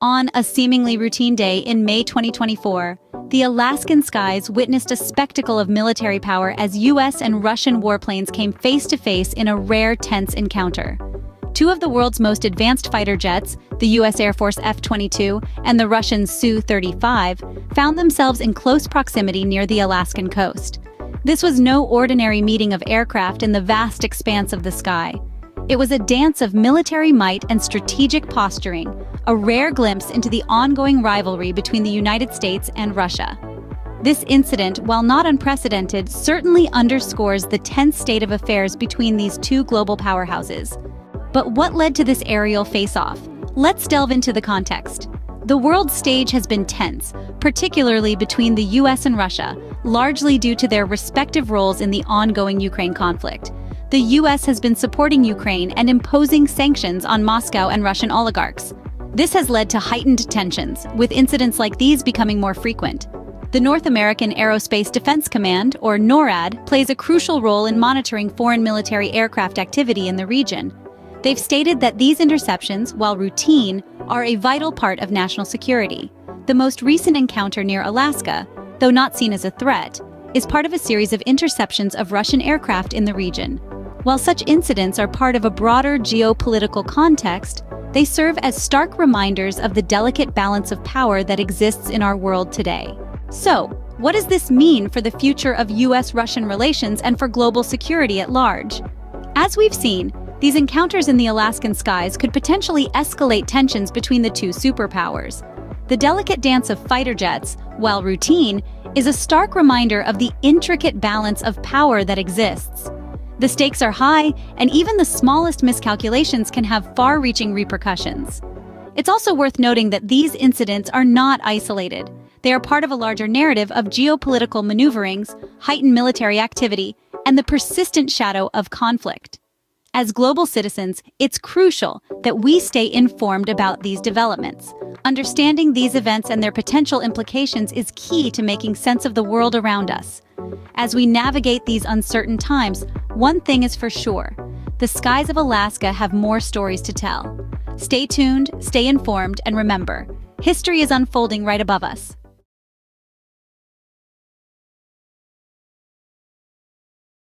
On a seemingly routine day in May 2024, the Alaskan skies witnessed a spectacle of military power as US and Russian warplanes came face to face in a rare tense encounter. Two of the world's most advanced fighter jets, the US Air Force F-22 and the Russian Su-35, found themselves in close proximity near the Alaskan coast. This was no ordinary meeting of aircraft in the vast expanse of the sky. It was a dance of military might and strategic posturing, a rare glimpse into the ongoing rivalry between the United States and Russia. This incident, while not unprecedented, certainly underscores the tense state of affairs between these two global powerhouses. But what led to this aerial face-off? Let's delve into the context. The world stage has been tense, particularly between the US and Russia, largely due to their respective roles in the ongoing Ukraine conflict. The US has been supporting Ukraine and imposing sanctions on Moscow and Russian oligarchs. This has led to heightened tensions, with incidents like these becoming more frequent. The North American Aerospace Defense Command, or NORAD, plays a crucial role in monitoring foreign military aircraft activity in the region. They've stated that these interceptions, while routine, are a vital part of national security. The most recent encounter near Alaska, though not seen as a threat, is part of a series of interceptions of Russian aircraft in the region. While such incidents are part of a broader geopolitical context, they serve as stark reminders of the delicate balance of power that exists in our world today. So, what does this mean for the future of US-Russian relations and for global security at large? As we've seen, these encounters in the Alaskan skies could potentially escalate tensions between the two superpowers. The delicate dance of fighter jets, while routine, is a stark reminder of the intricate balance of power that exists. The stakes are high, and even the smallest miscalculations can have far-reaching repercussions. It's also worth noting that these incidents are not isolated. They are part of a larger narrative of geopolitical maneuverings, heightened military activity, and the persistent shadow of conflict. As global citizens, it's crucial that we stay informed about these developments. Understanding these events and their potential implications is key to making sense of the world around us. As we navigate these uncertain times, one thing is for sure. The skies of Alaska have more stories to tell. Stay tuned, stay informed, and remember, history is unfolding right above us.